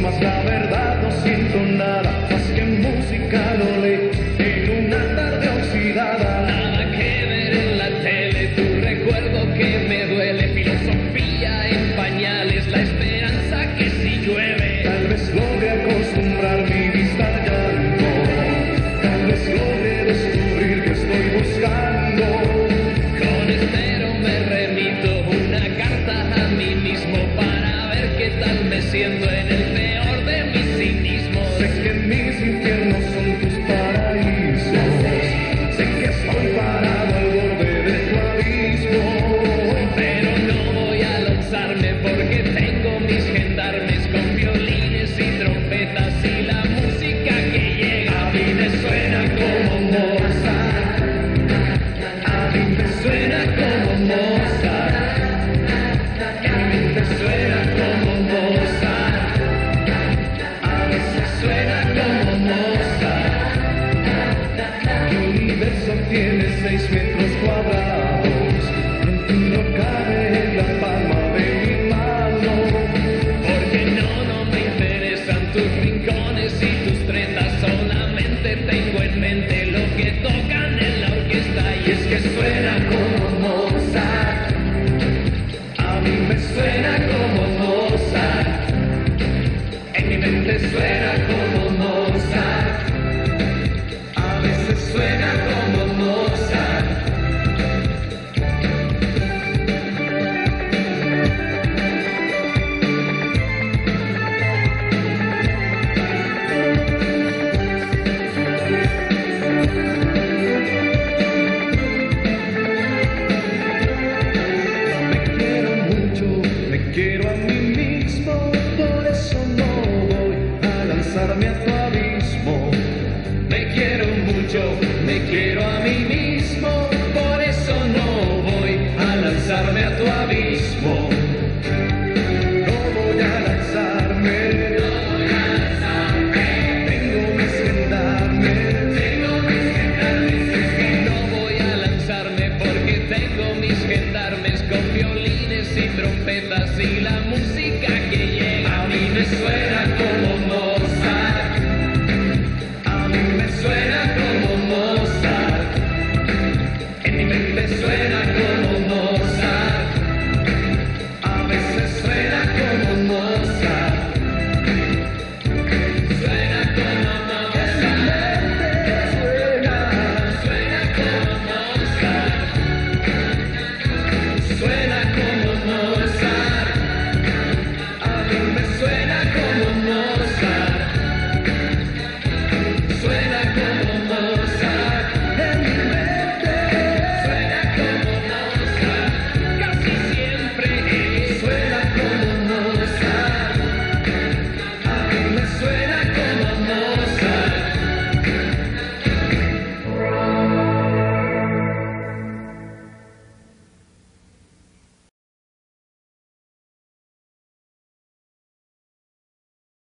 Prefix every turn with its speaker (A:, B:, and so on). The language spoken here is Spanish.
A: más la verdad no siento nada más que música no le en una tarde oxidada
B: nada que ver en la tele. Tu recuerdo que me duele filosofía en pañales la esperanza que si llueve.
A: Tal vez logre acostumbrar mi vista al llanto. Tal vez logre descubrir que estoy buscando.
B: Con espero me remito una carta a mí mismo para ver qué tal me siento en el
A: Seis metros cuadrados cuando no cabe en la palma de mi mano,
B: porque no, no me interesan tus rincones y tus.
A: me quiero a mí mismo, por eso no voy a lanzarme a tu abismo.
B: Me quiero mucho, me quiero a mí mismo. música que lleva a mi